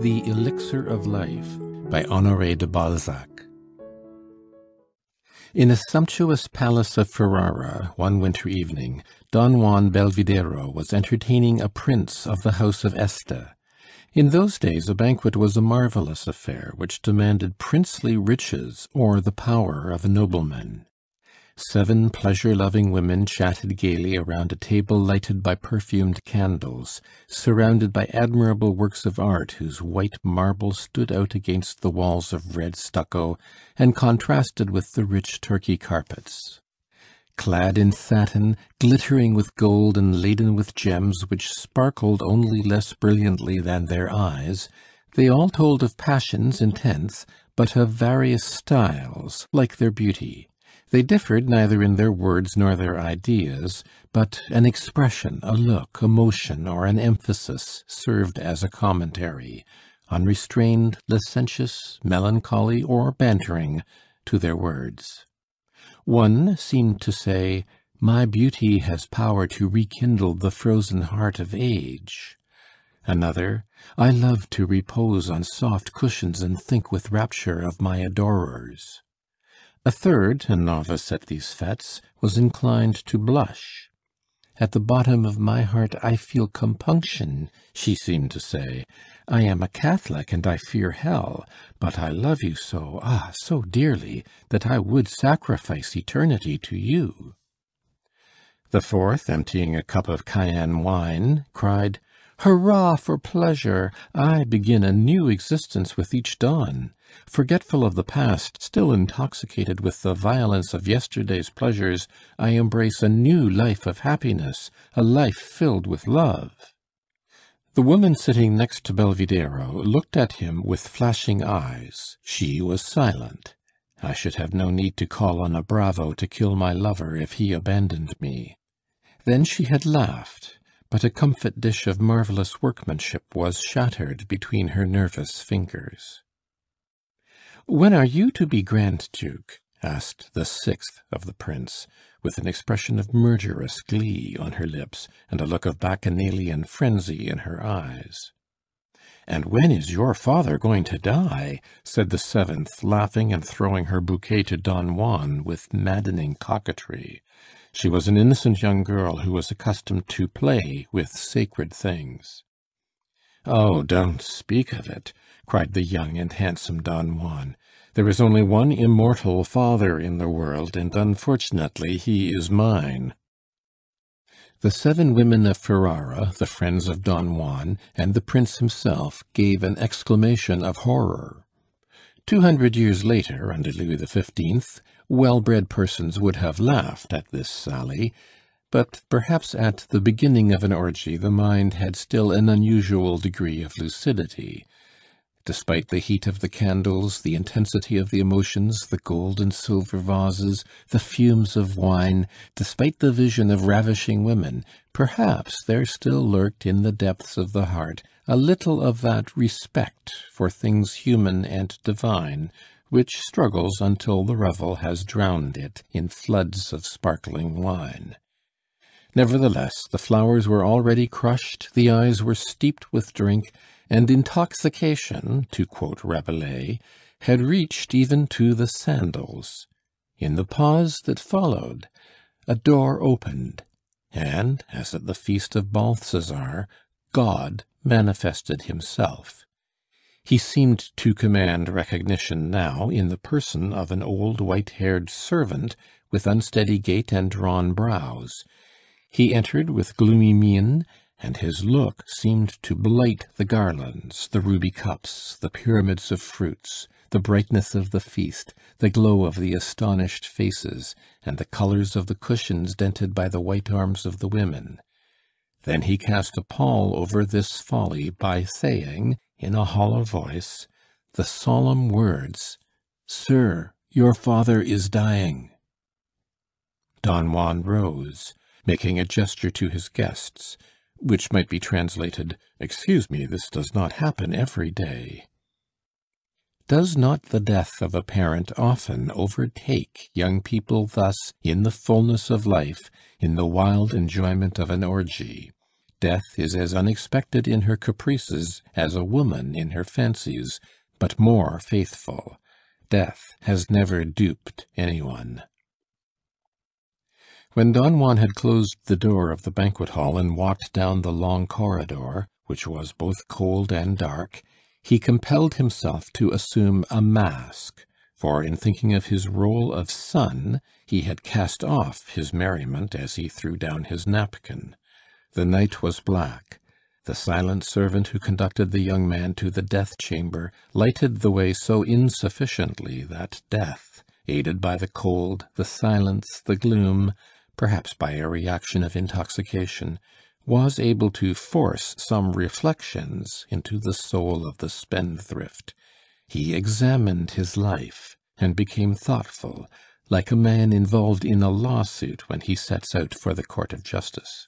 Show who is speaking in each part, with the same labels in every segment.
Speaker 1: THE ELIXIR OF LIFE by Honoré de Balzac In a sumptuous palace of Ferrara, one winter evening, Don Juan Belvidéro was entertaining a prince of the house of Este. In those days a banquet was a marvellous affair, which demanded princely riches or the power of a nobleman. Seven pleasure loving women chatted gaily around a table lighted by perfumed candles, surrounded by admirable works of art whose white marble stood out against the walls of red stucco and contrasted with the rich Turkey carpets. Clad in satin, glittering with gold and laden with gems which sparkled only less brilliantly than their eyes, they all told of passions intense, but of various styles, like their beauty. They differed neither in their words nor their ideas, but an expression, a look, a motion, or an emphasis served as a commentary, unrestrained, licentious, melancholy, or bantering, to their words. One seemed to say, "My beauty has power to rekindle the frozen heart of age." Another, "I love to repose on soft cushions and think with rapture of my adorers." A third, a novice at these fetes, was inclined to blush. "At the bottom of my heart I feel compunction," she seemed to say. "I am a Catholic and I fear hell, but I love you so, ah, so dearly, that I would sacrifice eternity to you." The fourth, emptying a cup of Cayenne wine, cried, "Hurrah for pleasure! I begin a new existence with each dawn. Forgetful of the past, still intoxicated with the violence of yesterday's pleasures, I embrace a new life of happiness, a life filled with love." The woman sitting next to Belvidéro looked at him with flashing eyes; she was silent. I should have no need to call on a bravo to kill my lover if he abandoned me. Then she had laughed, but a comfit dish of marvellous workmanship was shattered between her nervous fingers. "When are you to be Grand Duke?" asked the sixth of the prince, with an expression of murderous glee on her lips, and a look of bacchanalian frenzy in her eyes. "And when is your father going to die?" said the seventh, laughing and throwing her bouquet to Don Juan with maddening coquetry. She was an innocent young girl who was accustomed to play with sacred things. "Oh, don't speak of it!" cried the young and handsome Don Juan. "There is only one immortal father in the world, and unfortunately he is mine." The seven women of Ferrara, the friends of Don Juan, and the Prince himself gave an exclamation of horror. Two hundred years later, under Louis XV, well bred persons would have laughed at this sally, but perhaps at the beginning of an orgy the mind had still an unusual degree of lucidity. Despite the heat of the candles, the intensity of the emotions, the gold and silver vases, the fumes of wine, despite the vision of ravishing women, perhaps there still lurked in the depths of the heart a little of that respect for things human and divine which struggles until the revel has drowned it in floods of sparkling wine. Nevertheless, the flowers were already crushed, the eyes were steeped with drink, and intoxication, to quote Rabelais, had reached even to the sandals. In the pause that followed, a door opened, and, as at the feast of Balthazar, God manifested himself. He seemed to command recognition now in the person of an old white haired servant with unsteady gait and drawn brows. He entered with gloomy mien and his look seemed to blight the garlands, the ruby cups, the pyramids of fruits, the brightness of the feast, the glow of the astonished faces, and the colors of the cushions dented by the white arms of the women. Then he cast a pall over this folly by saying, in a hollow voice, the solemn words, "Sir, your father is dying." Don Juan rose, making a gesture to his guests which might be translated, "Excuse me, this does not happen every day." Does not the death of a parent often overtake young people thus in the fulness of life, in the wild enjoyment of an orgy? Death is as unexpected in her caprices as a woman in her fancies, but more faithful. Death has never duped any one. When Don Juan had closed the door of the banquet hall and walked down the long corridor, which was both cold and dark, he compelled himself to assume a mask, for in thinking of his role of son, he had cast off his merriment as he threw down his napkin. The night was black. The silent servant who conducted the young man to the death chamber lighted the way so insufficiently that death, aided by the cold, the silence, the gloom, perhaps by a reaction of intoxication, was able to force some reflections into the soul of the spendthrift. He examined his life and became thoughtful, like a man involved in a lawsuit when he sets out for the court of justice.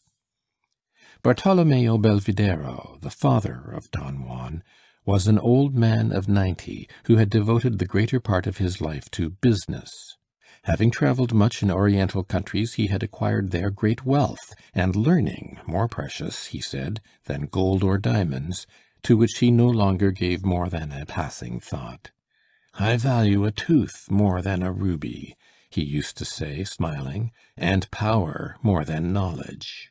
Speaker 1: Bartholomeo Belvidéro, the father of Don Juan, was an old man of ninety, who had devoted the greater part of his life to business. Having travelled much in Oriental countries, he had acquired there great wealth, and learning, more precious, he said, than gold or diamonds, to which he no longer gave more than a passing thought. "I value a tooth more than a ruby," he used to say, smiling, "and power more than knowledge."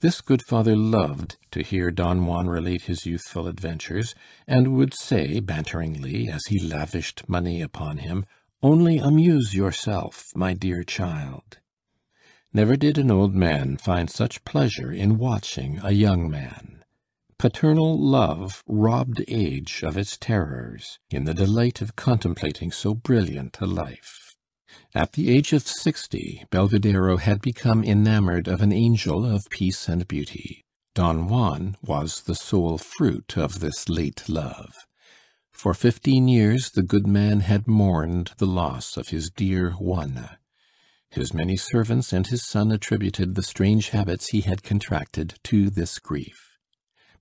Speaker 1: This good father loved to hear Don Juan relate his youthful adventures, and would say banteringly, as he lavished money upon him, only amuse yourself, my dear child. Never did an old man find such pleasure in watching a young man. Paternal love robbed age of its terrors, in the delight of contemplating so brilliant a life. At the age of sixty, Belvidéro had become enamored of an angel of peace and beauty. Don Juan was the sole fruit of this late love. For fifteen years the good man had mourned the loss of his dear Juana. His many servants and his son attributed the strange habits he had contracted to this grief.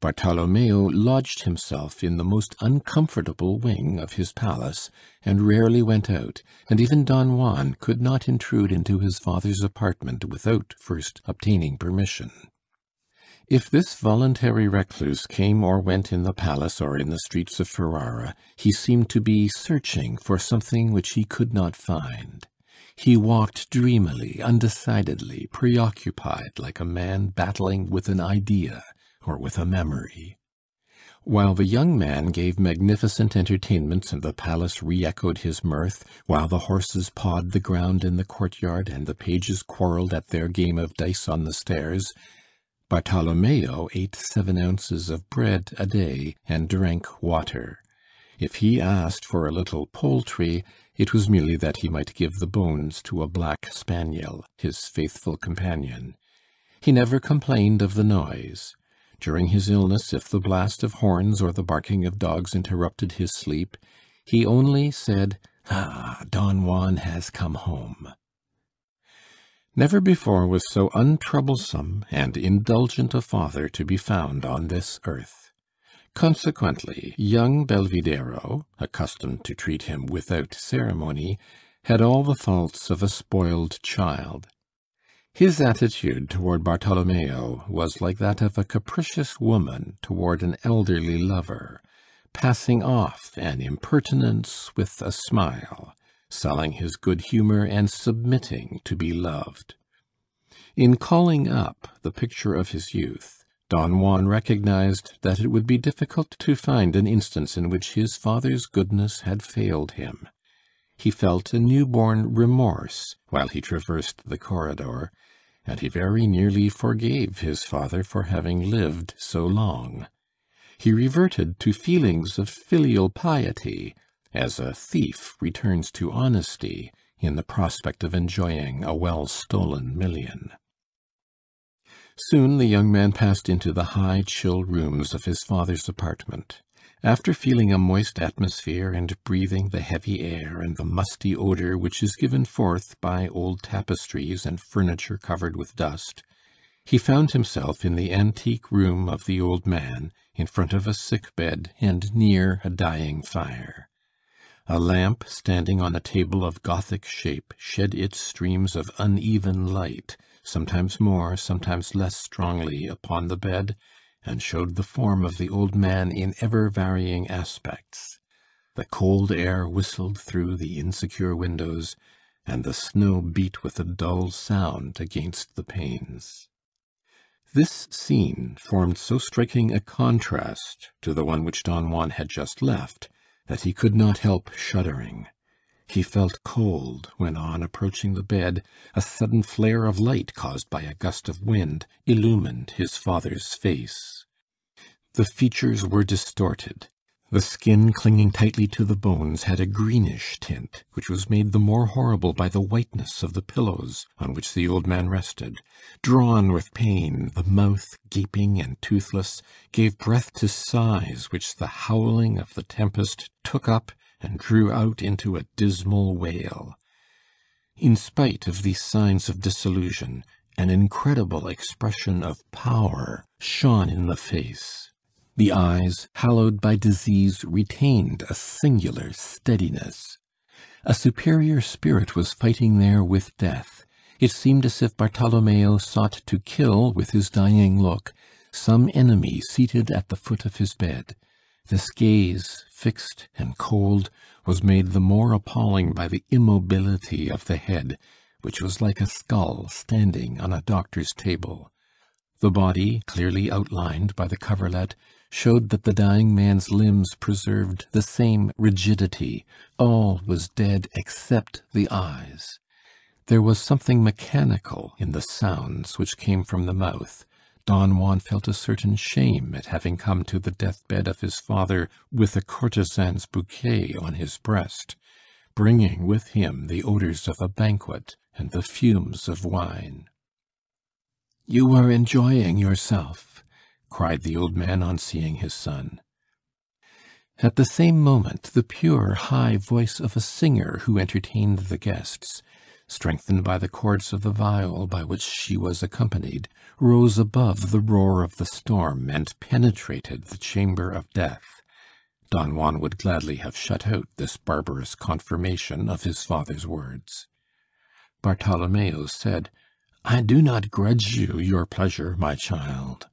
Speaker 1: Bartholomeo lodged himself in the most uncomfortable wing of his palace, and rarely went out, and even Don Juan could not intrude into his father's apartment without first obtaining permission. If this voluntary recluse came or went in the palace or in the streets of Ferrara, he seemed to be searching for something which he could not find. He walked dreamily, undecidedly, preoccupied, like a man battling with an idea or with a memory. While the young man gave magnificent entertainments and the palace re echoed his mirth, while the horses pawed the ground in the courtyard and the pages quarrelled at their game of dice on the stairs, Bartholomeo ate seven ounces of bread a day and drank water. If he asked for a little poultry, it was merely that he might give the bones to a black spaniel, his faithful companion. He never complained of the noise. During his illness, if the blast of horns or the barking of dogs interrupted his sleep, he only said, "Ah, Don Juan has come home." Never before was so untroublesome and indulgent a father to be found on this earth. Consequently, young Belvidéro, accustomed to treat him without ceremony, had all the faults of a spoiled child. His attitude toward Bartholomeo was like that of a capricious woman toward an elderly lover, passing off an impertinence with a smile selling his good humor and submitting to be loved. In calling up the picture of his youth, Don Juan recognized that it would be difficult to find an instance in which his father's goodness had failed him. He felt a newborn remorse while he traversed the corridor, and he very nearly forgave his father for having lived so long. He reverted to feelings of filial piety as a thief returns to honesty in the prospect of enjoying a well stolen million. Soon the young man passed into the high, chill rooms of his father's apartment. After feeling a moist atmosphere and breathing the heavy air and the musty odor which is given forth by old tapestries and furniture covered with dust, he found himself in the antique room of the old man, in front of a sick bed and near a dying fire. A lamp standing on a table of Gothic shape shed its streams of uneven light, sometimes more, sometimes less strongly, upon the bed, and showed the form of the old man in ever varying aspects. The cold air whistled through the insecure windows, and the snow beat with a dull sound against the panes. This scene formed so striking a contrast to the one which Don Juan had just left, that he could not help shuddering. He felt cold when, on approaching the bed, a sudden flare of light caused by a gust of wind illumined his father's face. The features were distorted. The skin clinging tightly to the bones had a greenish tint, which was made the more horrible by the whiteness of the pillows on which the old man rested. Drawn with pain, the mouth, gaping and toothless, gave breath to sighs which the howling of the tempest took up and drew out into a dismal wail. In spite of these signs of dissolution, an incredible expression of power shone in the face. The eyes, hallowed by disease, retained a singular steadiness. A superior spirit was fighting there with death. It seemed as if Bartholomeo sought to kill, with his dying look, some enemy seated at the foot of his bed. This gaze, fixed and cold, was made the more appalling by the immobility of the head, which was like a skull standing on a doctor's table. The body, clearly outlined by the coverlet, showed that the dying man's limbs preserved the same rigidity. All was dead except the eyes. There was something mechanical in the sounds which came from the mouth. Don Juan felt a certain shame at having come to the deathbed of his father with a courtesan's bouquet on his breast, bringing with him the odors of a banquet and the fumes of wine. "You were enjoying yourself," cried the old man on seeing his son. At the same moment the pure, high voice of a singer who entertained the guests, strengthened by the chords of the viol by which she was accompanied, rose above the roar of the storm and penetrated the chamber of death. Don Juan would gladly have shut out this barbarous confirmation of his father's words. Bartholomeo said, I do not grudge you your pleasure, my child.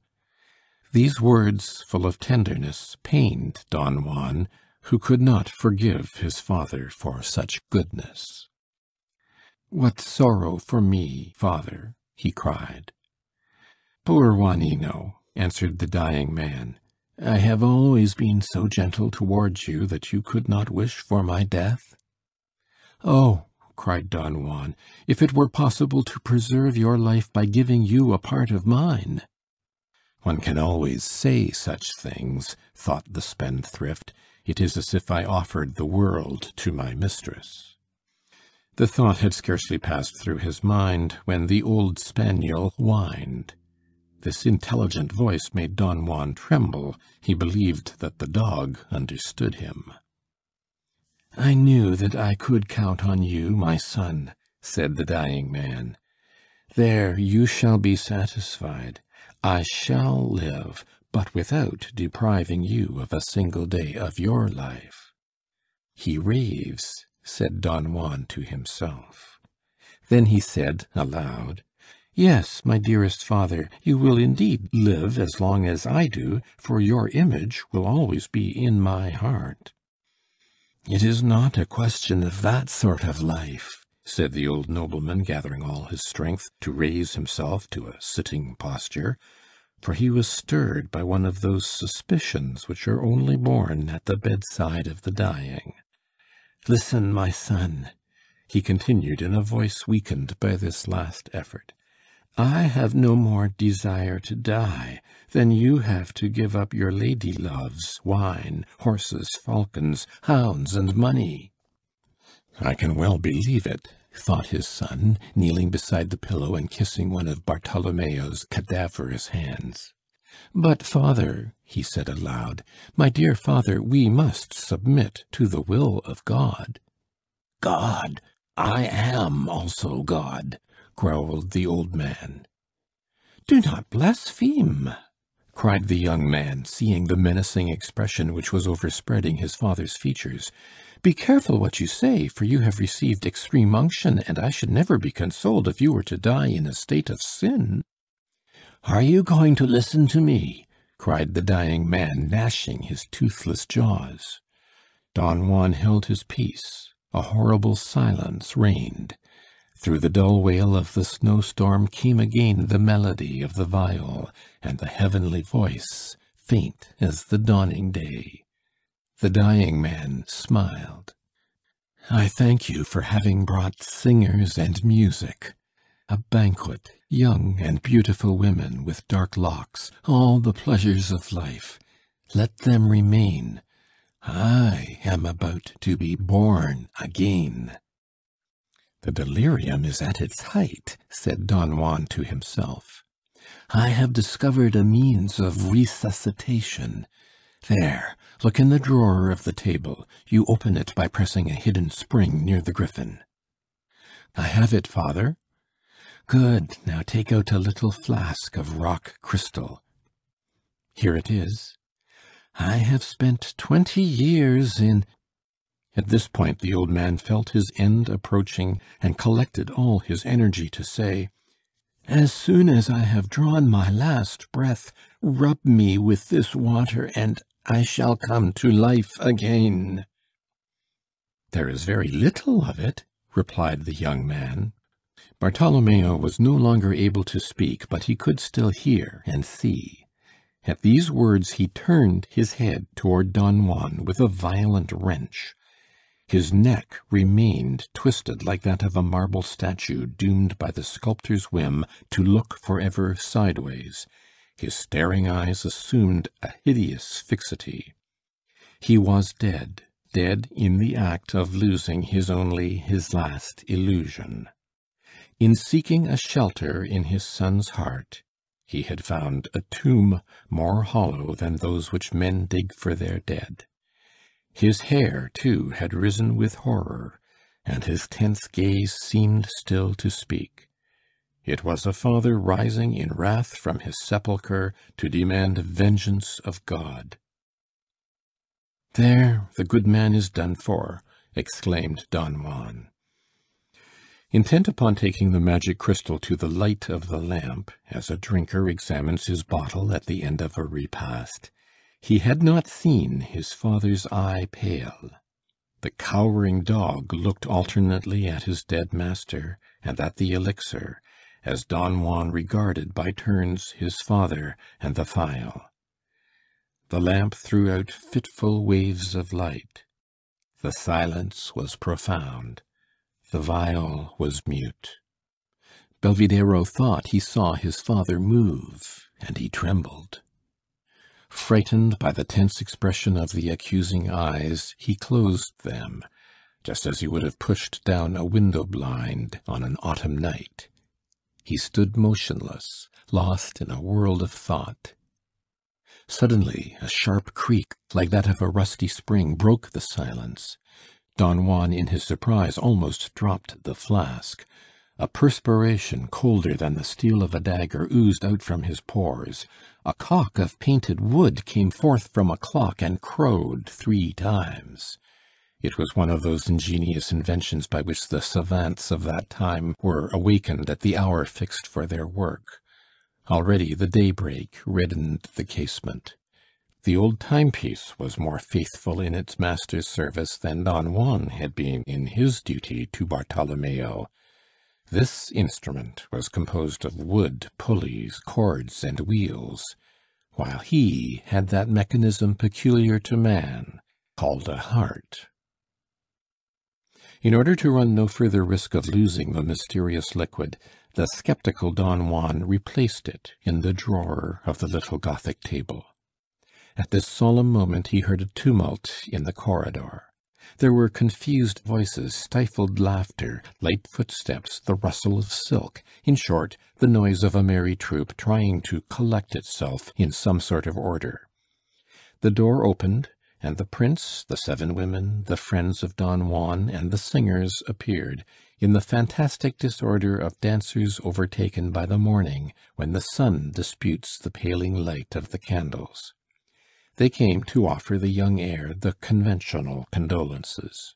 Speaker 1: These words, full of tenderness, pained Don Juan, who could not forgive his father for such goodness. "What sorrow for me, father!" he cried. "Poor Juanino!" answered the dying man. "I have always been so gentle towards you that you could not wish for my death?" "Oh!" cried Don Juan, "if it were possible to preserve your life by giving you a part of mine!" One can always say such things, thought the spendthrift. It is as if I offered the world to my mistress. The thought had scarcely passed through his mind when the old spaniel whined. This intelligent voice made Don Juan tremble. He believed that the dog understood him. "I knew that I could count on you, my son," said the dying man. "There you shall be satisfied. I shall live, but without depriving you of a single day of your life." "He raves," said Don Juan to himself. Then he said aloud, "Yes, my dearest father, you will indeed live as long as I do, for your image will always be in my heart." "It is not a question of that sort of life," said the old nobleman, gathering all his strength to raise himself to a sitting posture, for he was stirred by one of those suspicions which are only born at the bedside of the dying. "Listen, my son," he continued in a voice weakened by this last effort. "I have no more desire to die than you have to give up your lady loves, wine, horses, falcons, hounds, and money." "I can well believe it," thought his son, kneeling beside the pillow and kissing one of Bartholomeo's cadaverous hands. "But, father," he said aloud, "my dear father, we must submit to the will of God." "God! I am also God," growled the old man. "Do not blaspheme!" cried the young man, seeing the menacing expression which was overspreading his father's features. Be careful what you say, for you have received extreme unction, and I should never be consoled if you were to die in a state of sin. Are you going to listen to me? cried the dying man, gnashing his toothless jaws. Don Juan held his peace. A horrible silence reigned. Through the dull wail of the snowstorm came again the melody of the viol, and the heavenly voice, faint as the dawning day. The dying man smiled. I thank you for having brought singers and music. A banquet, young and beautiful women with dark locks, all the pleasures of life. Let them remain. I am about to be born again. The delirium is at its height, said Don Juan to himself. I have discovered a means of resuscitation. There, look in the drawer of the table. You open it by pressing a hidden spring near the griffin. I have it, father. Good. Now take out a little flask of rock crystal. Here it is. I have spent twenty years in... At this point the old man felt his end approaching, and collected all his energy to say, as soon as I have drawn my last breath, rub me with this water, and I shall come to life again. There is very little of it, replied the young man. Bartholomeo was no longer able to speak, but he could still hear and see. At these words he turned his head toward Don Juan with a violent wrench. His neck remained twisted like that of a marble statue doomed by the sculptor's whim to look forever sideways. His staring eyes assumed a hideous fixity. He was dead, dead in the act of losing his only, his last illusion. In seeking a shelter in his son's heart, he had found a tomb more hollow than those which men dig for their dead. His hair, too, had risen with horror, and his tense gaze seemed still to speak. It was a father rising in wrath from his sepulchre to demand vengeance of God. "There, the good man is done for!" exclaimed Don Juan. Intent upon taking the magic crystal to the light of the lamp, as a drinker examines his bottle at the end of a repast, he had not seen his father's eye pale. The cowering dog looked alternately at his dead master and at the elixir, as Don Juan regarded by turns his father and the phial. The lamp threw out fitful waves of light. The silence was profound. The viol was mute. Belvidéro thought he saw his father move, and he trembled. Frightened by the tense expression of the accusing eyes, he closed them, just as he would have pushed down a window blind on an autumn night. He stood motionless, lost in a world of thought. Suddenly a sharp creak, like that of a rusty spring, broke the silence. Don Juan, in his surprise, almost dropped the flask. A perspiration colder than the steel of a dagger oozed out from his pores. A cock of painted wood came forth from a clock and crowed three times. It was one of those ingenious inventions by which the savants of that time were awakened at the hour fixed for their work. Already the daybreak reddened the casement. The old timepiece was more faithful in its master's service than Don Juan had been in his duty to Bartholomeo. This instrument was composed of wood, pulleys, cords, and wheels, while he had that mechanism peculiar to man, called a heart. In order to run no further risk of losing the mysterious liquid, the sceptical Don Juan replaced it in the drawer of the little Gothic table. At this solemn moment he heard a tumult in the corridor. There were confused voices, stifled laughter, light footsteps, the rustle of silk, in short, the noise of a merry troop trying to collect itself in some sort of order. The door opened, and the prince, the seven women, the friends of Don Juan, and the singers appeared, in the fantastic disorder of dancers overtaken by the morning, when the sun disputes the paling light of the candles. They came to offer the young heir the conventional condolences.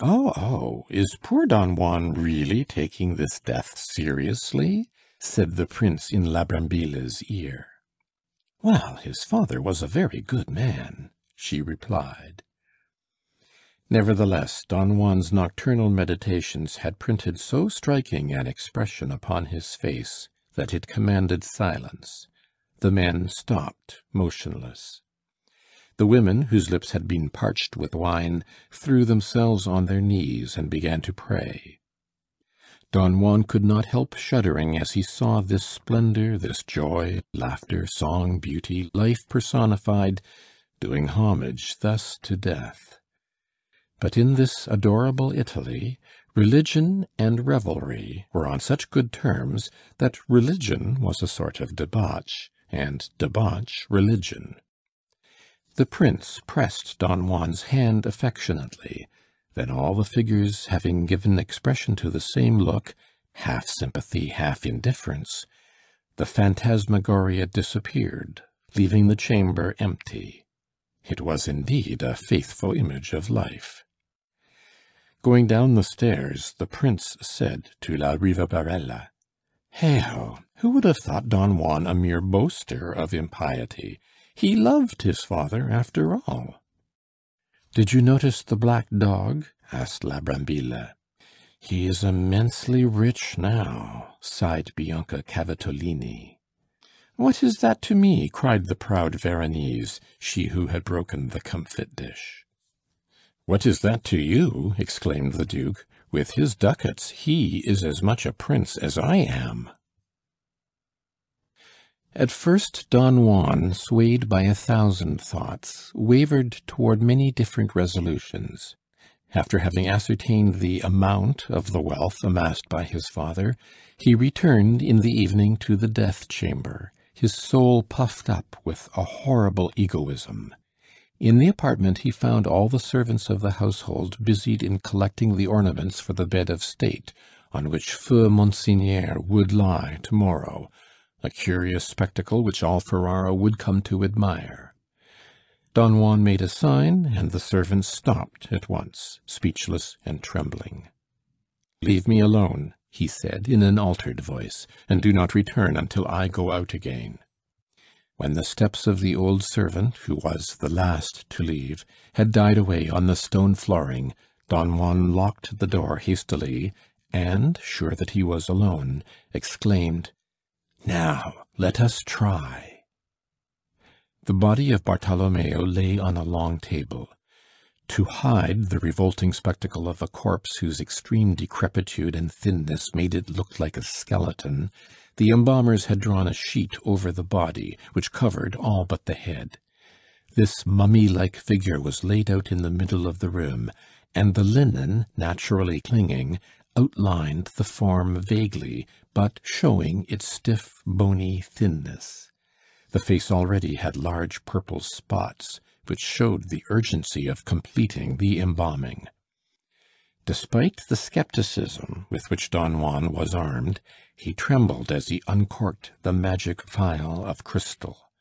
Speaker 1: "Oh, oh, is poor Don Juan really taking this death seriously?" said the Prince in La Brambilla's ear. "Well, his father was a very good man," she replied. Nevertheless, Don Juan's nocturnal meditations had printed so striking an expression upon his face that it commanded silence. The men stopped motionless. The women, whose lips had been parched with wine, threw themselves on their knees and began to pray. Don Juan could not help shuddering as he saw this splendor, this joy, laughter, song, beauty, life personified, doing homage thus to death. But in this adorable Italy, religion and revelry were on such good terms that religion was a sort of debauch and debauch religion. The Prince pressed Don Juan's hand affectionately; then all the figures having given expression to the same look, half sympathy, half indifference, the phantasmagoria disappeared, leaving the chamber empty. It was indeed a faithful image of life. Going down the stairs, the Prince said to La Rivabarella Heigho! Who would have thought Don Juan a mere boaster of impiety? He loved his father, after all. "Did you notice the black dog?" asked la Brambilla. "He is immensely rich now," sighed Bianca Cavatolini. "What is that to me?" cried the proud Veronese, she who had broken the comfit dish. "What is that to you?" exclaimed the duke. "With his ducats he is as much a prince as I am." At first Don Juan, swayed by a thousand thoughts, wavered toward many different resolutions. After having ascertained the amount of the wealth amassed by his father, he returned in the evening to the death chamber, his soul puffed up with a horrible egoism. In the apartment he found all the servants of the household busied in collecting the ornaments for the bed of state, on which feu Monseigneur would lie to morrow a curious spectacle which all Ferrara would come to admire. Don Juan made a sign, and the servants stopped at once, speechless and trembling. "Leave me alone," he said, in an altered voice, "and do not return until I go out again." When the steps of the old servant, who was the last to leave, had died away on the stone flooring, Don Juan locked the door hastily, and, sure that he was alone, exclaimed now let us try." The body of Bartholomeo lay on a long table. To hide the revolting spectacle of a corpse whose extreme decrepitude and thinness made it look like a skeleton, the embalmers had drawn a sheet over the body, which covered all but the head. This mummy like figure was laid out in the middle of the room, and the linen, naturally clinging, outlined the form vaguely, but showing its stiff, bony thinness. The face already had large purple spots, which showed the urgency of completing the embalming. Despite the skepticism with which Don Juan was armed, he trembled as he uncorked the magic phial of crystal.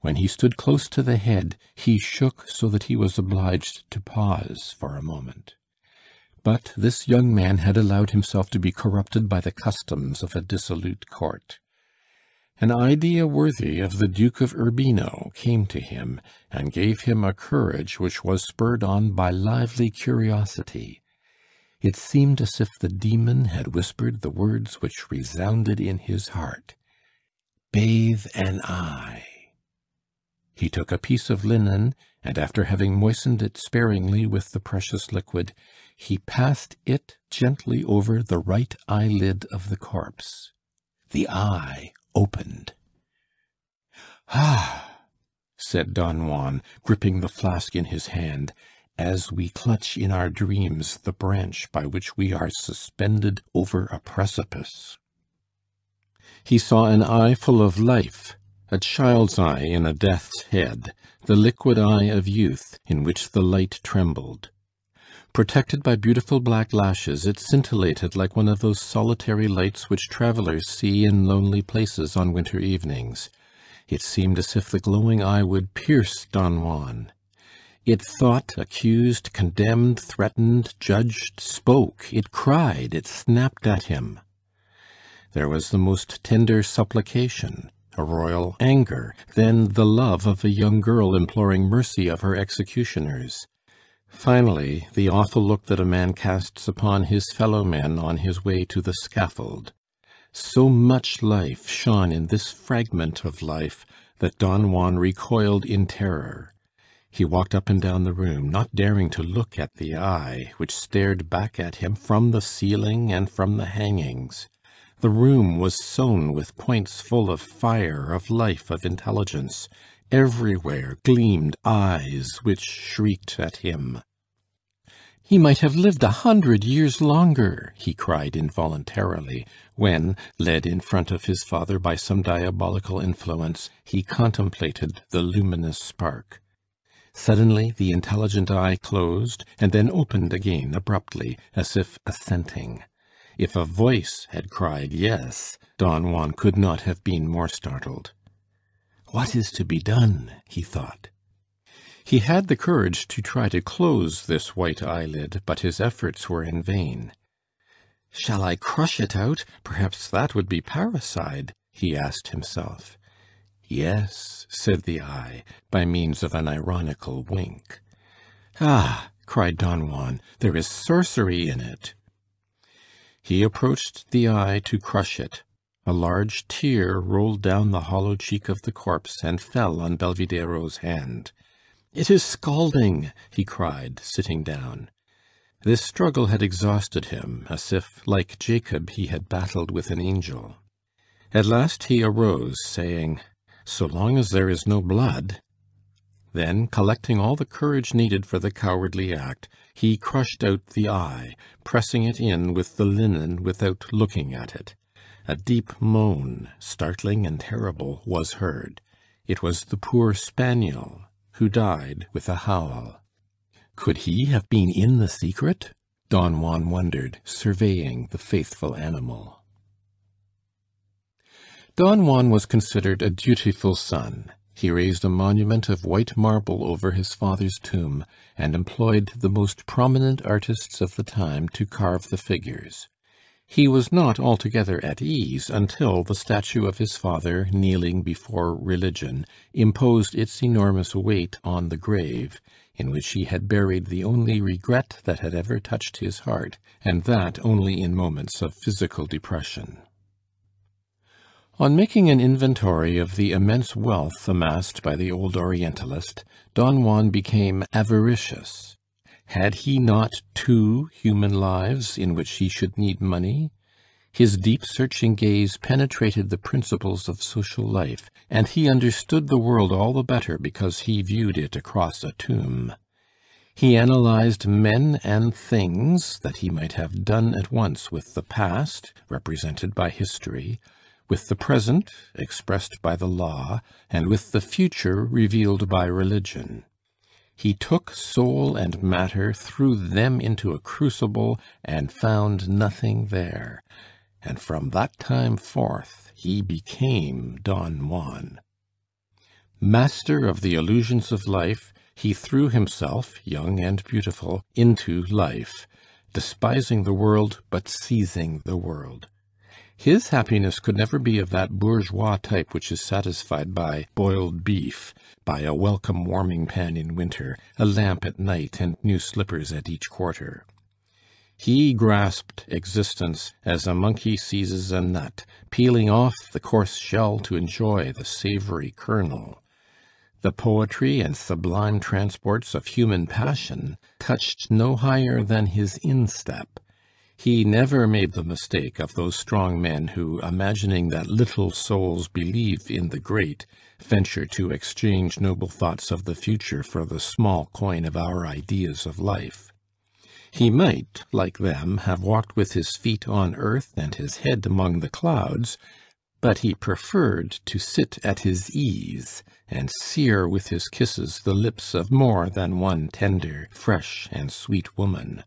Speaker 1: When he stood close to the head, he shook so that he was obliged to pause for a moment. But this young man had allowed himself to be corrupted by the customs of a dissolute court. An idea worthy of the Duke of Urbino came to him, and gave him a courage which was spurred on by lively curiosity. It seemed as if the demon had whispered the words which resounded in his heart "Bathe an eye." He took a piece of linen, and after having moistened it sparingly with the precious liquid, he passed it gently over the right eyelid of the corpse. The eye opened. "Ah!" said Don Juan, gripping the flask in his hand, as we clutch in our dreams the branch by which we are suspended over a precipice. He saw an eye full of life, a child's eye in a death's head, the liquid eye of youth, in which the light trembled. Protected by beautiful black lashes, it scintillated like one of those solitary lights which travellers see in lonely places on winter evenings. It seemed as if the glowing eye would pierce Don Juan. It thought, accused, condemned, threatened, judged, spoke, it cried, it snapped at him. There was the most tender supplication, a royal anger, then the love of a young girl imploring mercy of her executioners. Finally, the awful look that a man casts upon his fellow men on his way to the scaffold. So much life shone in this fragment of life that Don Juan recoiled in terror. He walked up and down the room, not daring to look at the eye, which stared back at him from the ceiling and from the hangings. The room was sown with points full of fire, of life, of intelligence. Everywhere gleamed eyes which shrieked at him. "He might have lived a hundred years longer!" he cried involuntarily, when, led in front of his father by some diabolical influence, he contemplated the luminous spark. Suddenly the intelligent eye closed, and then opened again abruptly, as if assenting. If a voice had cried "Yes," Don Juan could not have been more startled. "What is to be done?" he thought. He had the courage to try to close this white eyelid, but his efforts were in vain. "Shall I crush it out? Perhaps that would be parricide," he asked himself. "Yes," said the eye, by means of an ironical wink. "Ah!" cried Don Juan, "there is sorcery in it." He approached the eye to crush it. A large tear rolled down the hollow cheek of the corpse and fell on Belvidéro's hand. "It is scalding!" he cried, sitting down. This struggle had exhausted him, as if, like Jacob, he had battled with an angel. At last he arose, saying: so long as there is no blood Then, collecting all the courage needed for the cowardly act, he crushed out the eye, pressing it in with the linen without looking at it. A deep moan, startling and terrible, was heard. It was the poor spaniel, who died with a howl. Could he have been in the secret? Don Juan wondered, surveying the faithful animal. Don Juan was considered a dutiful son. He raised a monument of white marble over his father's tomb, and employed the most prominent artists of the time to carve the figures. He was not altogether at ease until the statue of his father, kneeling before religion, imposed its enormous weight on the grave, in which he had buried the only regret that had ever touched his heart, and that only in moments of physical depression. On making an inventory of the immense wealth amassed by the old Orientalist, Don Juan became avaricious. Had he not two human lives in which he should need money? His deep searching gaze penetrated the principles of social life, and he understood the world all the better because he viewed it across a tomb. He analyzed men and things, that he might have done at once with the past, represented by history, with the present, expressed by the law, and with the future, revealed by religion. He took soul and matter, threw them into a crucible, and found nothing there. And from that time forth he became Don Juan. Master of the illusions of life, he threw himself, young and beautiful, into life, despising the world, but seizing the world. His happiness could never be of that bourgeois type which is satisfied by boiled beef, by a welcome warming pan in winter, a lamp at night, and new slippers at each quarter. He grasped existence as a monkey seizes a nut, peeling off the coarse shell to enjoy the savory kernel. The poetry and sublime transports of human passion touched no higher than his instep. He never made the mistake of those strong men who, imagining that little souls believe in the great, venture to exchange noble thoughts of the future for the small coin of our ideas of life. He might, like them, have walked with his feet on earth and his head among the clouds, but he preferred to sit at his ease and sear with his kisses the lips of more than one tender, fresh, and sweet woman.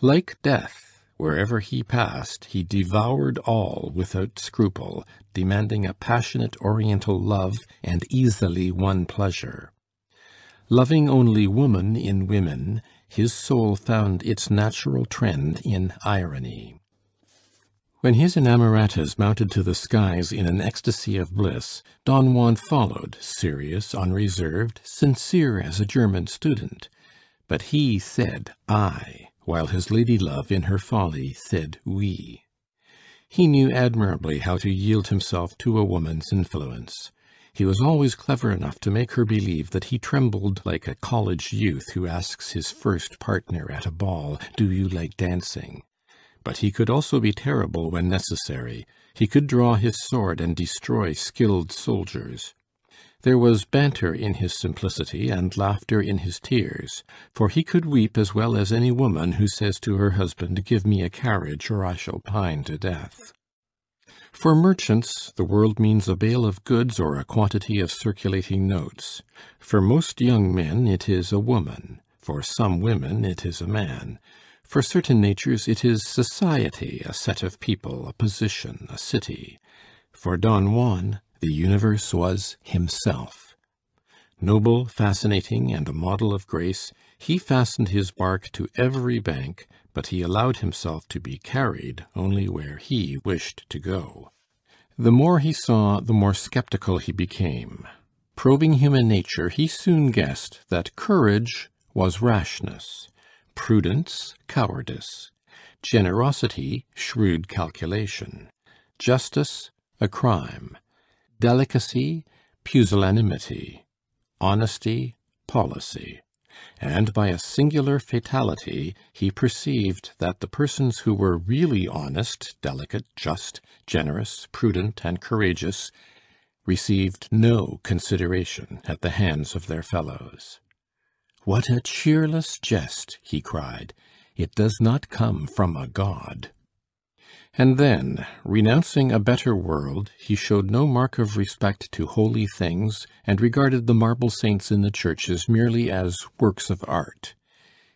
Speaker 1: Like death, Wherever he passed, he devoured all without scruple, demanding a passionate Oriental love and easily won pleasure. Loving only woman in women, his soul found its natural trend in irony. When his inamoratas mounted to the skies in an ecstasy of bliss, Don Juan followed, serious, unreserved, sincere as a German student. But he said "I," while his lady love in her folly said "we." He knew admirably how to yield himself to a woman's influence. He was always clever enough to make her believe that he trembled like a college youth who asks his first partner at a ball, "Do you like dancing?" But he could also be terrible when necessary; he could draw his sword and destroy skilled soldiers. There was banter in his simplicity and laughter in his tears, for he could weep as well as any woman who says to her husband, "Give me a carriage, or I shall pine to death." For merchants, the world means a bale of goods or a quantity of circulating notes. For most young men it is a woman; for some women it is a man. For certain natures it is society, a set of people, a position, a city. For Don Juan the universe was himself. Noble, fascinating, and a model of grace, he fastened his bark to every bank, but he allowed himself to be carried only where he wished to go. The more he saw, the more sceptical he became. Probing human nature, he soon guessed that courage was rashness. Prudence, cowardice; generosity, shrewd calculation; justice, a crime; delicacy, pusillanimity; honesty, policy; and by a singular fatality he perceived that the persons who were really honest, delicate, just, generous, prudent, and courageous, received no consideration at the hands of their fellows. "What a cheerless jest!" he cried. "It does not come from a god." And then, renouncing a better world, he showed no mark of respect to holy things, and regarded the marble saints in the churches merely as works of art.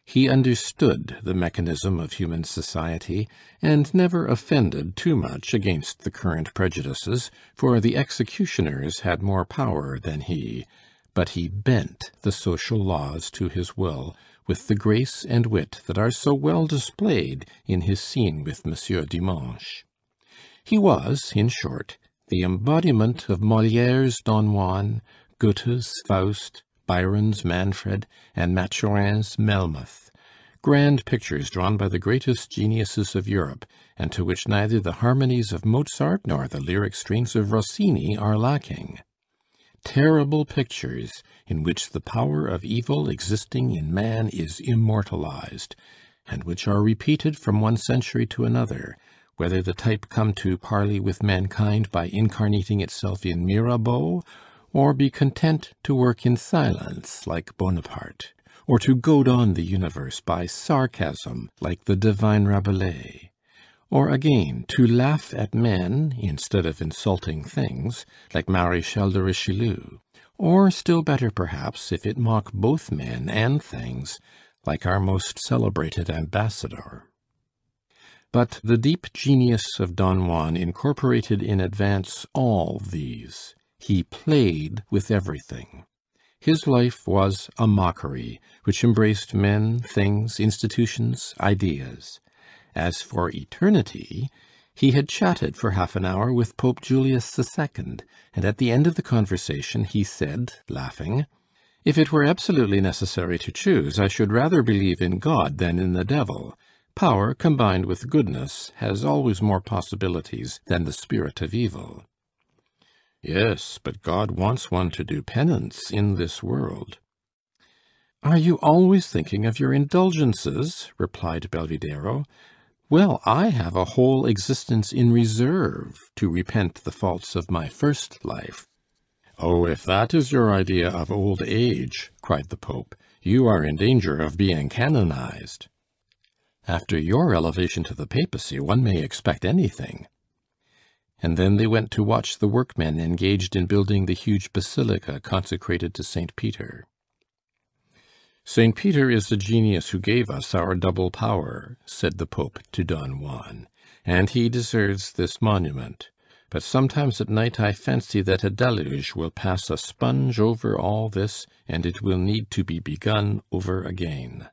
Speaker 1: He understood the mechanism of human society, and never offended too much against the current prejudices, for the executioners had more power than he. But he bent the social laws to his will with the grace and wit that are so well displayed in his scene with Monsieur Dimanche. He was, in short, the embodiment of Molière's Don Juan, Goethe's Faust, Byron's Manfred, and Maturin's Melmoth grand pictures drawn by the greatest geniuses of Europe, and to which neither the harmonies of Mozart nor the lyric strains of Rossini are lacking terrible pictures in which the power of evil existing in man is immortalized, and which are repeated from one century to another, whether the type come to parley with mankind by incarnating itself in Mirabeau, or be content to work in silence like Bonaparte, or to goad on the universe by sarcasm like the divine Rabelais. Or again, to laugh at men instead of insulting things, like Marechal de Richelieu; or still better, perhaps, if it mock both men and things, like our most celebrated ambassador. But the deep genius of Don Juan incorporated in advance all these. He played with everything. His life was a mockery, which embraced men, things, institutions, ideas. As for eternity, he had chatted for half an hour with Pope Julius II, and at the end of the conversation he said, laughing, "If it were absolutely necessary to choose, I should rather believe in God than in the devil. Power, combined with goodness, has always more possibilities than the spirit of evil." "Yes, but God wants one to do penance in this world." "Are you always thinking of your indulgences?" replied Belvidéro. Well, I have a whole existence in reserve to repent the faults of my first life." "Oh, if that is your idea of old age," cried the Pope, "you are in danger of being canonized." "After your elevation to the Papacy, one may expect anything." And then they went to watch the workmen engaged in building the huge basilica consecrated to Saint Peter. "St. Peter is the genius who gave us our double power," said the Pope to Don Juan, "and he deserves this monument. But sometimes at night I fancy that a deluge will pass a sponge over all this, and it will need to be begun over again."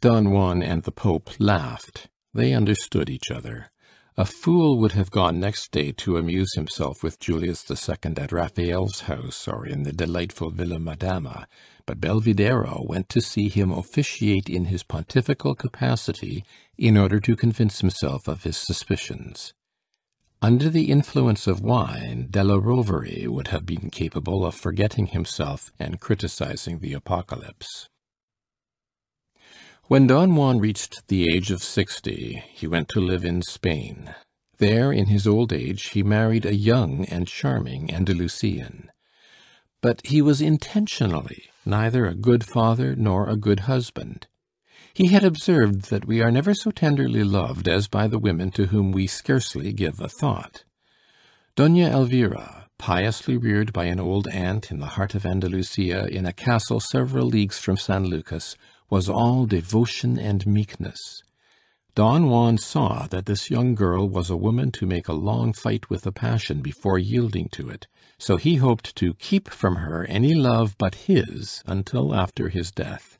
Speaker 1: Don Juan and the Pope laughed. They understood each other. A fool would have gone next day to amuse himself with Julius II at Raphael's house or in the delightful Villa Madama, but Belvidéro went to see him officiate in his pontifical capacity in order to convince himself of his suspicions. Under the influence of wine, Della Rovere would have been capable of forgetting himself and criticising the Apocalypse. When Don Juan reached the age of sixty, he went to live in Spain. There, in his old age, he married a young and charming Andalusian. But he was intentionally neither a good father nor a good husband. He had observed that we are never so tenderly loved as by the women to whom we scarcely give a thought. Dona Elvira, piously reared by an old aunt in the heart of Andalusia in a castle several leagues from San Lucas, was all devotion and meekness. Don Juan saw that this young girl was a woman to make a long fight with a passion before yielding to it, so he hoped to keep from her any love but his until after his death.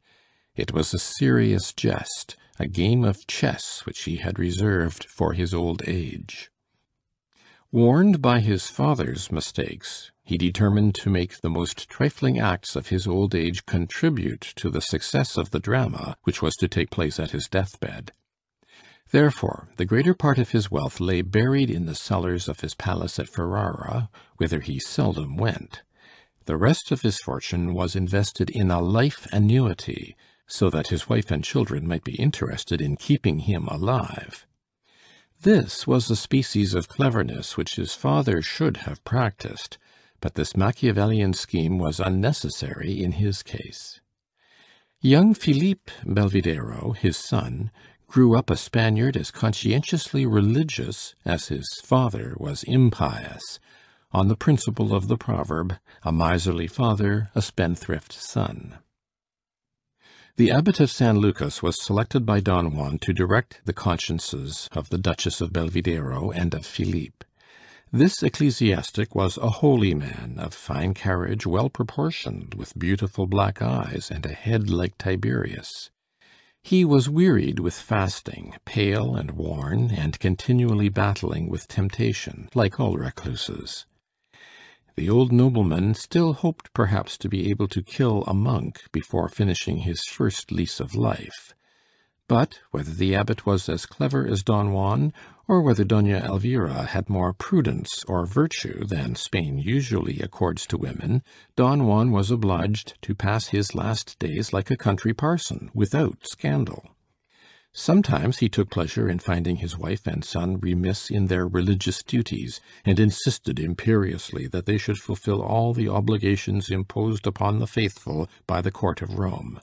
Speaker 1: It was a serious jest, a game of chess which he had reserved for his old age. Warned by his father's mistakes, he determined to make the most trifling acts of his old age contribute to the success of the drama which was to take place at his deathbed. Therefore, the greater part of his wealth lay buried in the cellars of his palace at Ferrara, whither he seldom went. The rest of his fortune was invested in a life annuity, so that his wife and children might be interested in keeping him alive. This was a species of cleverness which his father should have practised, but this Machiavellian scheme was unnecessary in his case. Young Philippe Belvidéro, his son, grew up a Spaniard as conscientiously religious as his father was impious, on the principle of the proverb, "A miserly father, a spendthrift son." The Abbot of San Lucas was selected by Don Juan to direct the consciences of the Duchess of Belvidéro and of Philippe. This ecclesiastic was a holy man, of fine carriage, well proportioned, with beautiful black eyes, and a head like Tiberius. He was wearied with fasting, pale and worn, and continually battling with temptation, like all recluses. The old nobleman still hoped perhaps to be able to kill a monk before finishing his first lease of life. But whether the abbot was as clever as Don Juan, or whether Dona Elvira had more prudence or virtue than Spain usually accords to women, Don Juan was obliged to pass his last days like a country parson, without scandal. Sometimes he took pleasure in finding his wife and son remiss in their religious duties, and insisted imperiously that they should fulfil all the obligations imposed upon the faithful by the court of Rome.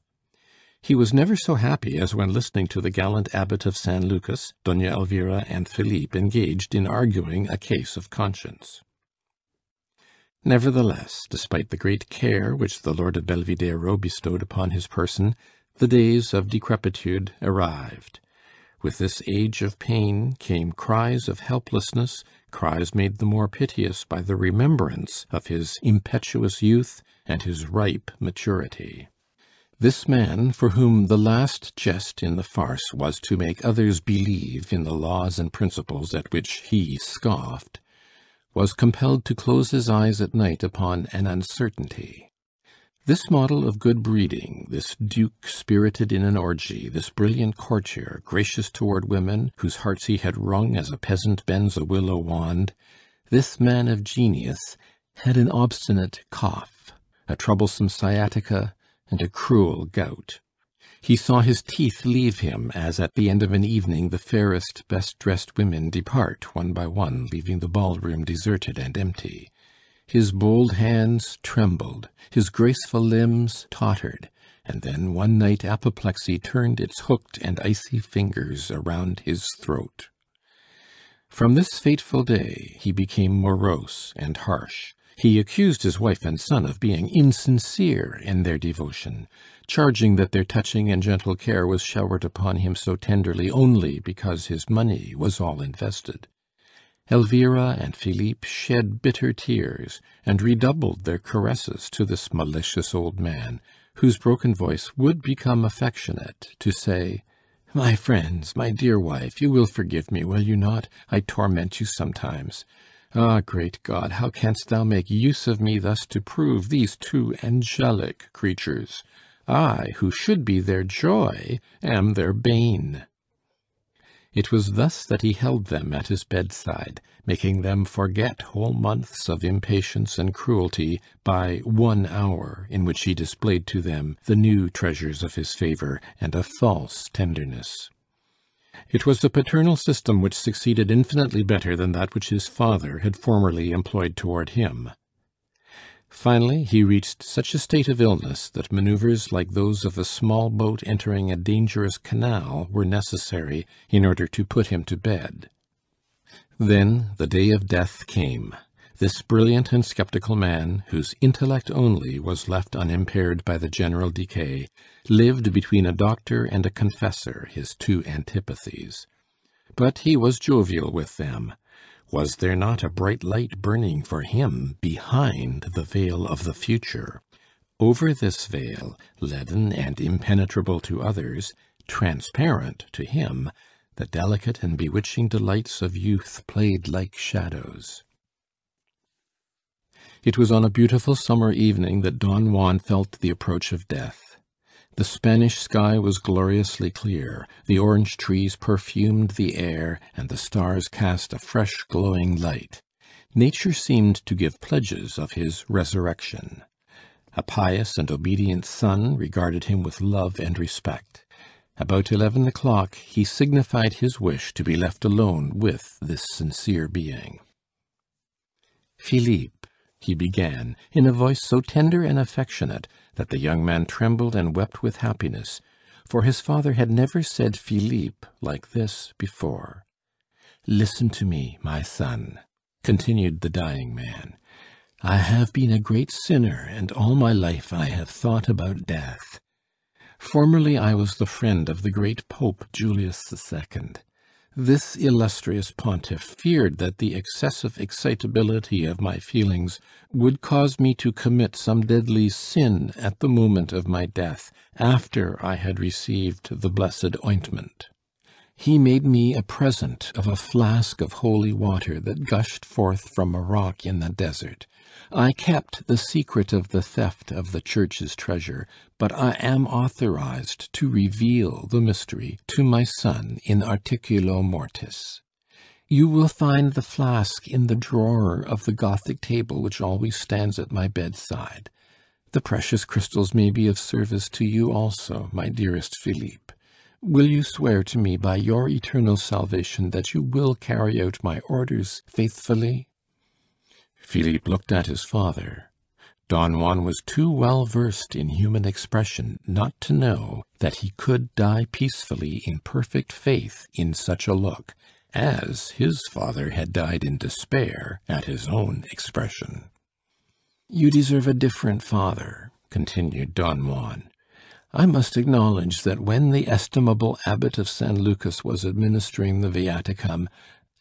Speaker 1: He was never so happy as when listening to the gallant abbot of San Lucas, Dona Elvira, and Philippe engaged in arguing a case of conscience. Nevertheless, despite the great care which the lord of Belvidéro bestowed upon his person, the days of decrepitude arrived. With this age of pain came cries of helplessness, cries made the more piteous by the remembrance of his impetuous youth and his ripe maturity. This man, for whom the last jest in the farce was to make others believe in the laws and principles at which he scoffed, was compelled to close his eyes at night upon an uncertainty. This model of good breeding, this duke spirited in an orgy, this brilliant courtier, gracious toward women, whose hearts he had wrung as a peasant bends a willow wand, this man of genius had an obstinate cough, a troublesome sciatica, and a cruel gout. He saw his teeth leave him as at the end of an evening the fairest, best dressed women depart one by one, leaving the ballroom deserted and empty. His bold hands trembled, his graceful limbs tottered, and then one night apoplexy turned its hooked and icy fingers around his throat. From this fateful day he became morose and harsh. He accused his wife and son of being insincere in their devotion, charging that their touching and gentle care was showered upon him so tenderly only because his money was all invested. Elvira and Philippe shed bitter tears, and redoubled their caresses to this malicious old man, whose broken voice would become affectionate to say, "My friends, my dear wife, you will forgive me, will you not? I torment you sometimes. Ah, great God, how canst thou make use of me thus to prove these two angelic creatures? I, who should be their joy, am their bane." It was thus that he held them at his bedside, making them forget whole months of impatience and cruelty by one hour in which he displayed to them the new treasures of his favor and a false tenderness. It was a paternal system which succeeded infinitely better than that which his father had formerly employed toward him. Finally, he reached such a state of illness that manoeuvres like those of a small boat entering a dangerous canal were necessary in order to put him to bed. Then the day of death came. This brilliant and sceptical man, whose intellect only was left unimpaired by the general decay, lived between a doctor and a confessor, his two antipathies. But he was jovial with them. Was there not a bright light burning for him behind the veil of the future? Over this veil, leaden and impenetrable to others, transparent to him, the delicate and bewitching delights of youth played like shadows. It was on a beautiful summer evening that Don Juan felt the approach of death. The Spanish sky was gloriously clear, the orange trees perfumed the air, and the stars cast a fresh glowing light. Nature seemed to give pledges of his resurrection. A pious and obedient son regarded him with love and respect. About eleven o'clock he signified his wish to be left alone with this sincere being. "Philippe," he began, in a voice so tender and affectionate that the young man trembled and wept with happiness, for his father had never said Philippe like this before. "Listen to me, my son," continued the dying man. "I have been a great sinner, and all my life I have thought about death. Formerly I was the friend of the great Pope Julius II. This illustrious pontiff feared that the excessive excitability of my feelings would cause me to commit some deadly sin at the moment of my death, after I had received the blessed ointment. He made me a present of a flask of holy water that gushed forth from a rock in the desert. I kept the secret of the theft of the Church's treasure, but I am authorized to reveal the mystery to my son in articulo mortis. You will find the flask in the drawer of the Gothic table which always stands at my bedside. The precious crystals may be of service to you also, my dearest Philippe. Will you swear to me by your eternal salvation that you will carry out my orders faithfully?" Philippe looked at his father. Don Juan was too well versed in human expression not to know that he could die peacefully in perfect faith in such a look, as his father had died in despair at his own expression. "You deserve a different father," continued Don Juan. I must acknowledge that when the estimable Abbot of San Lucas was administering the viaticum,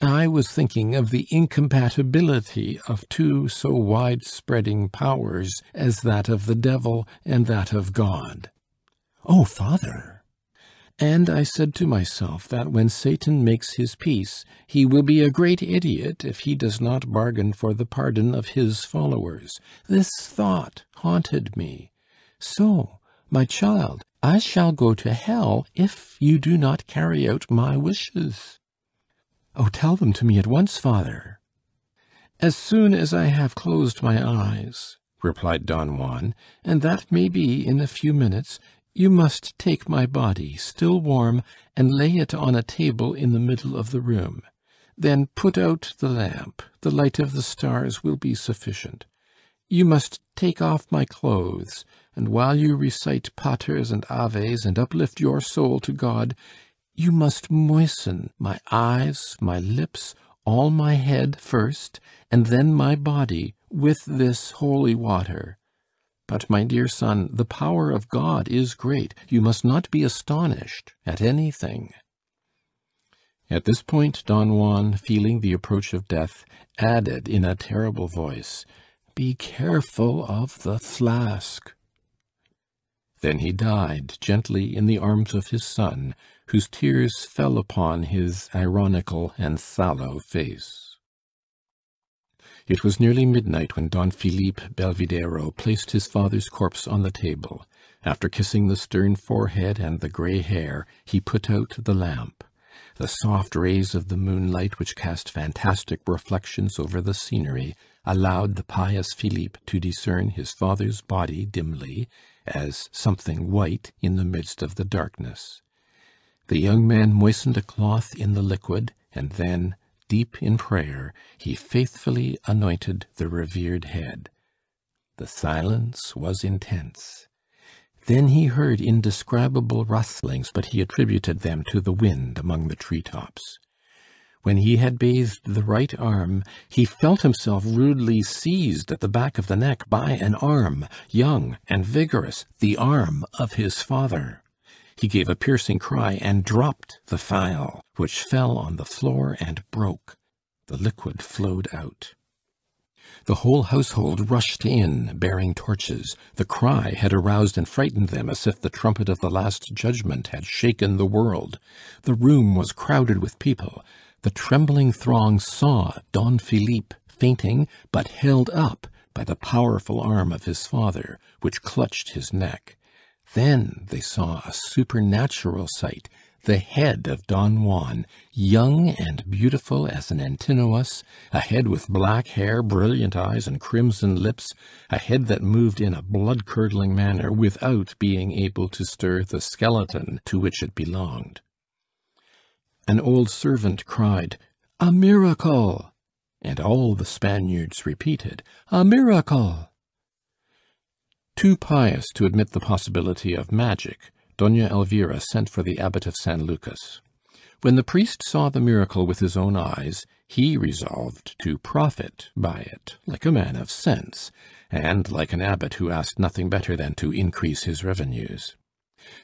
Speaker 1: I was thinking of the incompatibility of two so wide spreading powers as that of the devil and that of God.
Speaker 2: "Oh, father!"
Speaker 1: And I said to myself that when Satan makes his peace, he will be a great idiot if he does not bargain for the pardon of his followers. This thought haunted me. So my child, I shall go to hell if you do not carry out my wishes." "Oh, tell them to me at once, father." "As soon as I have closed my eyes," replied Don Juan, "and that may be in a few minutes, you must take my body, still warm, and lay it on a table in the middle of the room. Then put out the lamp; the light of the stars will be sufficient. You must take off my clothes, and while you recite paters and aves and uplift your soul to God, you must moisten my eyes, my lips, all my head first, and then my body with this holy water. But, my dear son, the power of God is great. You must not be astonished at anything." At this point Don Juan, feeling the approach of death, added in a terrible voice, "Be careful of the flask." Then he died gently in the arms of his son, whose tears fell upon his ironical and sallow face. It was nearly midnight when Don Philippe Belvidéro placed his father's corpse on the table. After kissing the stern forehead and the gray hair, he put out the lamp. The soft rays of the moonlight, which cast fantastic reflections over the scenery, allowed the pious Philippe to discern his father's body dimly, as something white in the midst of the darkness. The young man moistened a cloth in the liquid, and then Deep in prayer, he faithfully anointed the revered head. The silence was intense. Then he heard indescribable rustlings, but he attributed them to the wind among the tree tops. When he had bathed the right arm, he felt himself rudely seized at the back of the neck by an arm, young and vigorous, the arm of his father. He gave a piercing cry and dropped the phial, which fell on the floor and broke. The liquid flowed out. The whole household rushed in, bearing torches. The cry had aroused and frightened them as if the trumpet of the Last Judgment had shaken the world. The room was crowded with people. The trembling throng saw Don Philippe fainting, but held up by the powerful arm of his father, which clutched his neck. Then they saw a supernatural sight, the head of Don Juan, young and beautiful as an Antinous, a head with black hair, brilliant eyes, and crimson lips, a head that moved in a blood curdling manner without being able to stir the skeleton to which it belonged. An old servant cried, "A miracle!" and all the Spaniards repeated, "A miracle!" Too pious to admit the possibility of magic, Doña Elvira sent for the Abbot of San Lucas. When the priest saw the miracle with his own eyes, he resolved to profit by it, like a man of sense, and like an abbot who asked nothing better than to increase his revenues.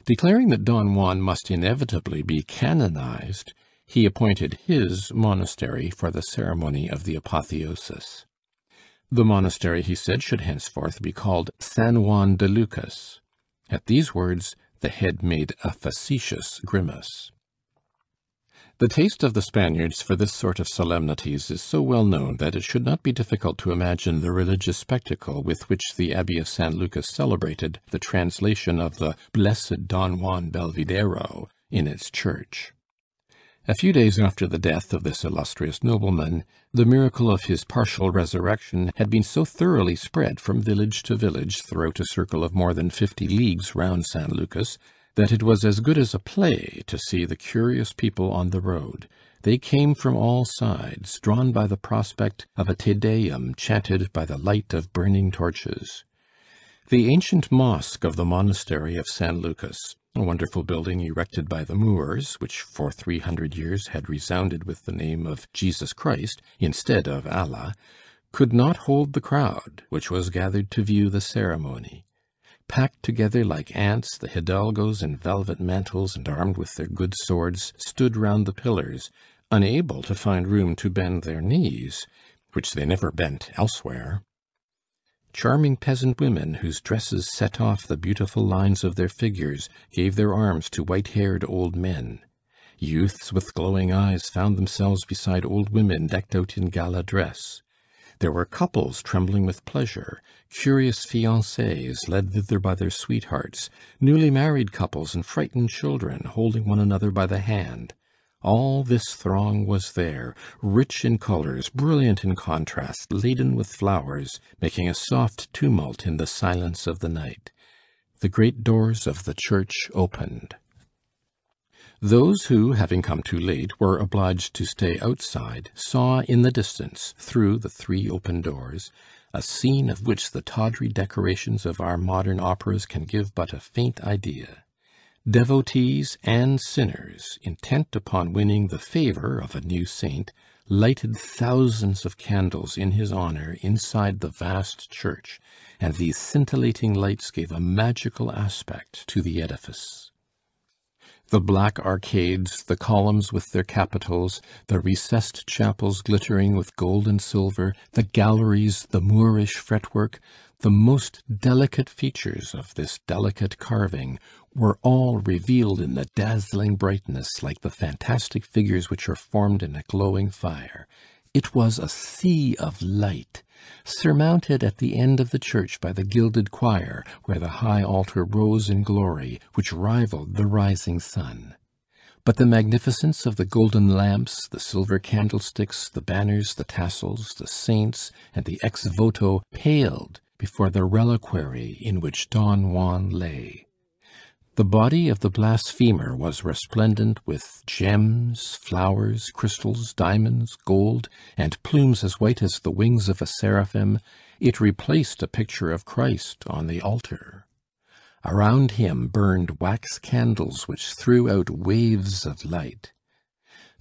Speaker 1: Declaring that Don Juan must inevitably be canonized, he appointed his monastery for the ceremony of the apotheosis. The monastery, he said, should henceforth be called San Juan de Lucas. At these words the head made a facetious grimace. The taste of the Spaniards for this sort of solemnities is so well known that it should not be difficult to imagine the religious spectacle with which the Abbey of San Lucas celebrated the translation of the Blessed Don Juan Belvidéro in its church. A few days after the death of this illustrious nobleman, the miracle of his partial resurrection had been so thoroughly spread from village to village throughout a circle of more than fifty leagues round San Lucas, that it was as good as a play to see the curious people on the road. They came from all sides, drawn by the prospect of a Te Deum chanted by the light of burning torches. The ancient mosque of the monastery of San Lucas a wonderful building erected by the Moors, which for three hundred years had resounded with the name of Jesus Christ instead of Allah, could not hold the crowd which was gathered to view the ceremony. Packed together like ants, the hidalgos in velvet mantles and armed with their good swords stood round the pillars, unable to find room to bend their knees, which they never bent elsewhere. Charming peasant women, whose dresses set off the beautiful lines of their figures, gave their arms to white haired old men. Youths with glowing eyes found themselves beside old women decked out in gala dress. There were couples trembling with pleasure, curious fiancés led thither by their sweethearts, newly married couples and frightened children holding one another by the hand. All this throng was there, rich in colors, brilliant in contrast, laden with flowers, making a soft tumult in the silence of the night. The great doors of the church opened. Those who, having come too late, were obliged to stay outside, saw in the distance, through the three open doors, a scene of which the tawdry decorations of our modern operas can give but a faint idea. Devotees and sinners, intent upon winning the favor of a new saint, lighted thousands of candles in his honor inside the vast church, and these scintillating lights gave a magical aspect to the edifice. The black arcades, the columns with their capitals, the recessed chapels glittering with gold and silver, the galleries, the Moorish fretwork, the most delicate features of this delicate carving were all revealed in the dazzling brightness like the fantastic figures which are formed in a glowing fire. It was a sea of light, surmounted at the end of the church by the gilded choir, where the high altar rose in glory, which rivaled the rising sun. But the magnificence of the golden lamps, the silver candlesticks, the banners, the tassels, the saints, and the ex voto paled before the reliquary in which Don Juan lay. The body of the blasphemer was resplendent with gems, flowers, crystals, diamonds, gold, and plumes as white as the wings of a seraphim. It replaced a picture of Christ on the altar. Around him burned wax candles which threw out waves of light.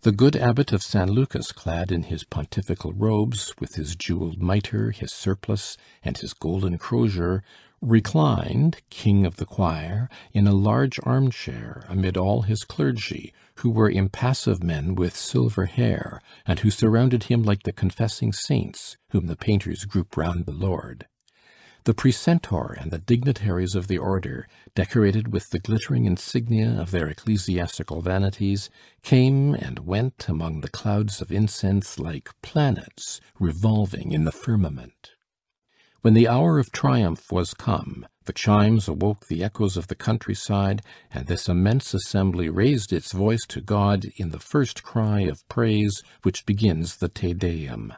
Speaker 1: The good abbot of San Lucas, clad in his pontifical robes, with his jewelled mitre, his surplice, and his golden crozier, reclined, king of the choir, in a large armchair amid all his clergy, who were impassive men with silver hair, and who surrounded him like the confessing saints whom the painters group round the Lord. The precentor and the dignitaries of the order, decorated with the glittering insignia of their ecclesiastical vanities, came and went among the clouds of incense like planets revolving in the firmament. When the hour of triumph was come, the chimes awoke the echoes of the countryside, and this immense assembly raised its voice to God in the first cry of praise which begins the Te Deum.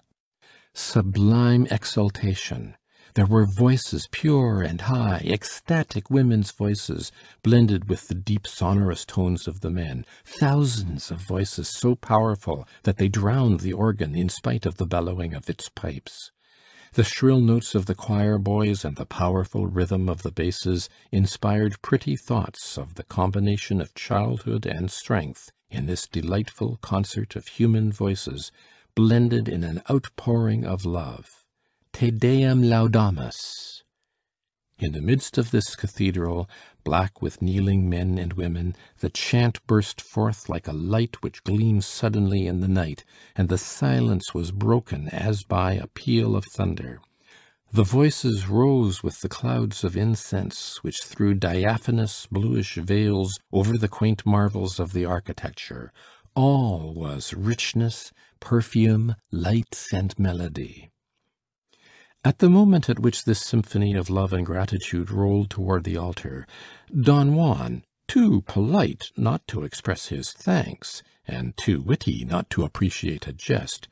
Speaker 1: Sublime exultation! There were voices pure and high, ecstatic women's voices, blended with the deep sonorous tones of the men, thousands of voices so powerful that they drowned the organ in spite of the bellowing of its pipes. The shrill notes of the choir boys and the powerful rhythm of the basses inspired pretty thoughts of the combination of childhood and strength in this delightful concert of human voices, blended in an outpouring of love. Te Deum laudamus. In the midst of this cathedral, black with kneeling men and women, the chant burst forth like a light which gleams suddenly in the night, and the silence was broken as by a peal of thunder. The voices rose with the clouds of incense which threw diaphanous bluish veils over the quaint marvels of the architecture. All was richness, perfume, light, and melody. At the moment at which this symphony of love and gratitude rolled toward the altar, Don Juan, too polite not to express his thanks, and too witty not to appreciate a jest,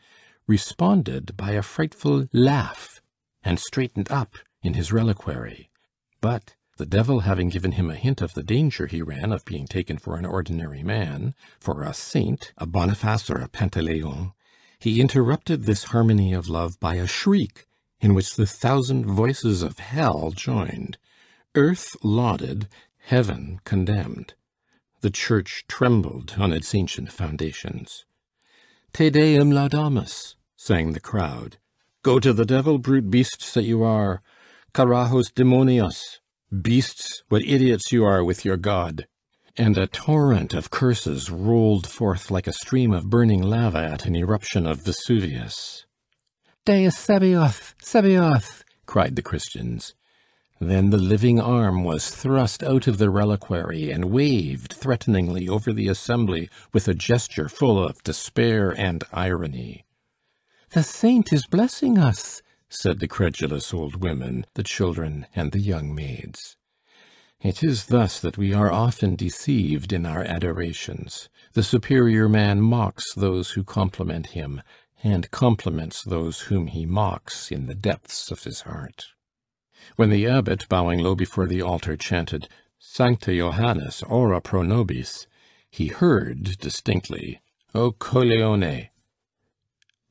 Speaker 1: responded by a frightful laugh, and straightened up in his reliquary. But the devil having given him a hint of the danger he ran of being taken for an ordinary man, for a saint, a Boniface or a Pantaleon, he interrupted this harmony of love by a shriek in which the thousand voices of hell joined. Earth lauded, heaven condemned. The church trembled on its ancient foundations. Te Deum laudamus, sang the crowd. Go to the devil, brute beasts that you are! Carajos demonios! Beasts, what idiots you are with your God! And a torrent of curses rolled forth like a stream of burning lava at an eruption of Vesuvius. Deus Sabaoth! Sabaoth! cried the Christians. Then the living arm was thrust out of the reliquary and waved threateningly over the assembly with a gesture full of despair and irony. "The saint is blessing us," said the credulous old women, the children, and the young maids. It is thus that we are often deceived in our adorations. The superior man mocks those who compliment him, and compliments those whom he mocks in the depths of his heart. When the abbot, bowing low before the altar, chanted Sancta Johannes, ora pro nobis, he heard distinctly, O coglione!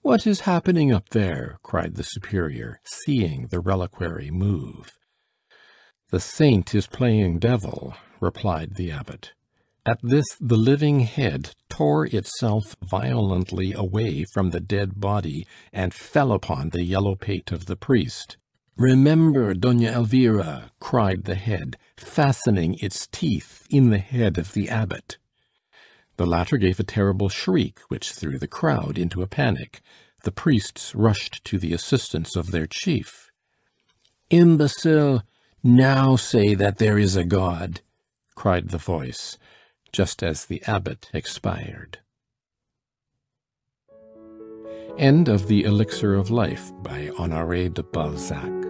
Speaker 1: What is happening up there? cried the superior, seeing the reliquary move. The saint is playing devil, replied the abbot. At this the living head tore itself violently away from the dead body and fell upon the yellow pate of the priest. "Remember, Doña Elvira!" cried the head, fastening its teeth in the head of the abbot. The latter gave a terrible shriek, which threw the crowd into a panic. The priests rushed to the assistance of their chief. "Imbecile! Now say that there is a God!" cried the voice just as the abbot expired. End of the Elixir of Life by Honoré de Balzac